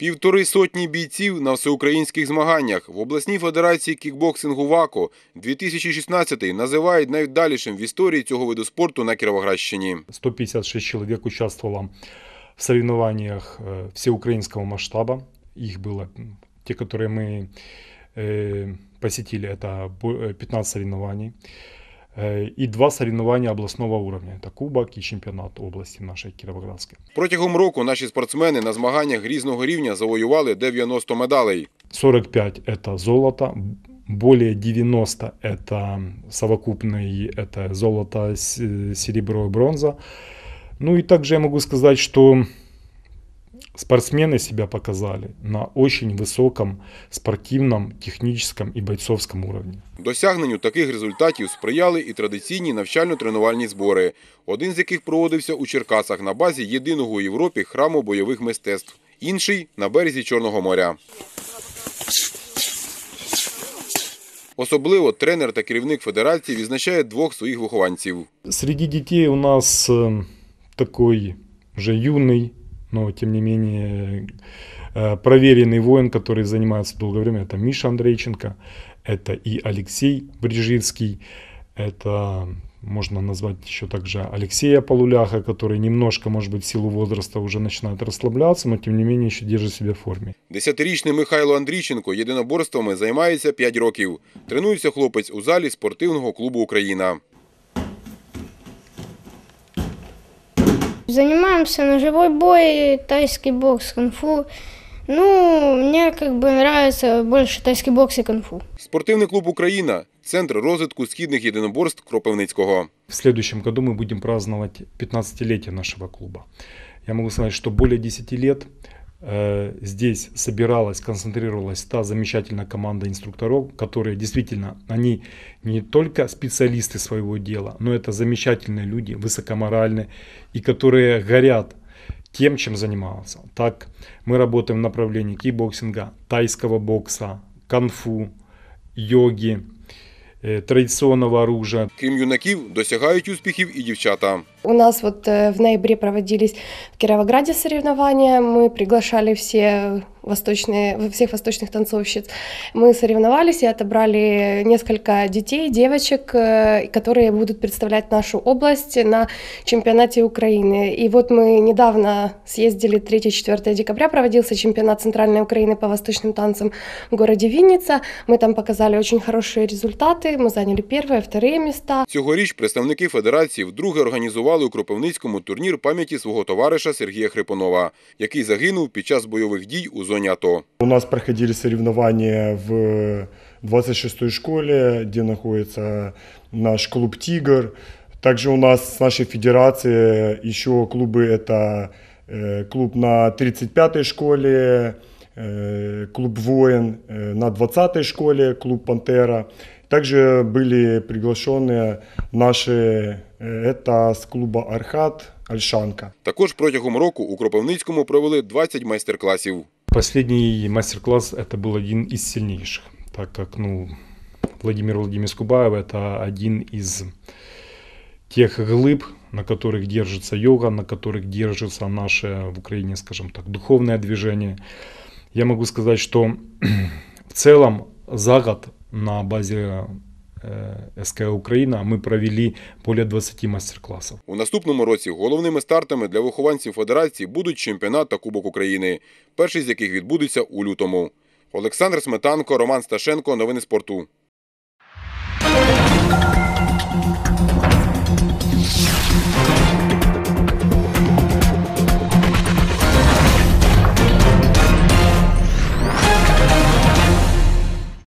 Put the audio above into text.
Півтори сотні бійців на всеукраїнських змаганнях в обласній федерації кікбоксингу ВАКО 2016 називають найвдалішим в історії цього виду спорту на Кіровоградщині. 156 человек участвовало в соревнованиях э, всеукраинского масштаба. Их было, м, те, которые мы э, посетили, это бо- э, 15 соревнований. Э, И два соревнования областного уровня. Это кубок и чемпионат области нашей Кировоградской. Протягом року наші спортсмени на змаганнях різного рівня завоювали 90 медалей. 45 это золото, более 90 это совокупный, это золото, с- серебро и бронза. Ну и также я могу сказать, что спортсмены себя показали на очень высоком спортивном, техническом и бойцовском уровне. Досягненню таких результатів сприяли і традиційні навчально-тренувальні збори, один з яких проводився у Черкасах на базі єдиного у Європі храму бойових мистецтв, інший на березі Чорного моря. Особливо тренер та керівник федерації відзначає двох своїх вихованців. Среди детей у нас э, такой уже юный, но тем не менее э, проверенный воин, который занимается долгое время, это Миша Андрейченко, это и Алексей Брижицкий, это можно назвать еще также Алексея Полуляха, который немножко, может быть, в силу возраста уже начинает расслабляться, но тем не менее еще держит себя в форме. Десятирічний Михайло Андрійченко єдиноборствами займається 5 років. Тренується хлопець у залі спортивного клубу Україна. Занимаемся ножевой бой, тайский бокс, кунг-фу. Ну, мне как бы нравится больше тайский бокс и кунг-фу. Спортивний клуб Україна центр розвитку східних єдиноборств Кропивницького. В следующем году мы будем праздновать 15-летие нашего клуба. Я могу сказать, что более 10 лет э, здесь собиралась, концентрировалась та замечательная команда инструкторов, которые действительно, они не только специалисты своего дела, но это замечательные люди, высокоморальные, и которые горят тем, чем занимался. Так, мы работаем в направлении кикбоксинга, тайского бокса, канфу, йоги, э, традиционного оружия, Крім юнаків, досягають успіхів і дівчата. У нас вот э, в ноябре проводились в Кировограде соревнования. Мы приглашали все восточные, всех восточных танцовщиц. Мы соревновались и отобрали несколько детей, девочек, э, которые будут представлять нашу область на чемпионате Украины. И вот мы недавно съездили 3-4 декабря, проводился чемпионат Центральной Украины по восточным танцам в городе Винница. Мы там показали очень хорошие результаты. Мы заняли первые, вторые места. Цьогоріч представники федерації вдруге організували у Кропивницькому турнір пам'яті свого товариша Сергія Хрипунова, який загинув під час бойових дій у зоні АТО. У нас проходили соревнования в 26-й школе, где находится наш клуб «Тигр». Также у нас с нашей федерации еще клубы – это э, клуб на 35-й школе, э, клуб «Воин», э, на 20-й школе, клуб «Пантера». Также были приглашены наши, э, это с клуба «Архат», «Альшанка». Також протягом року у Кропивницькому провели 20 майстер-класів. Последний мастер-класс это был один из сильнейших, так как ну, Владимир Владимирович Кубаев это один из тех глыб, на которых держится йога, на которых держится наше в Украине, скажем так, духовное движение. Я могу сказать, что в целом за год на базе СК Україна. Ми провели более 20 мастер-классов. У наступному році головними стартами для вихованців федерації будуть чемпіонат та Кубок України, перший з яких відбудеться у лютому. Олександр Сметанко, Роман Сташенко. Новини спорту.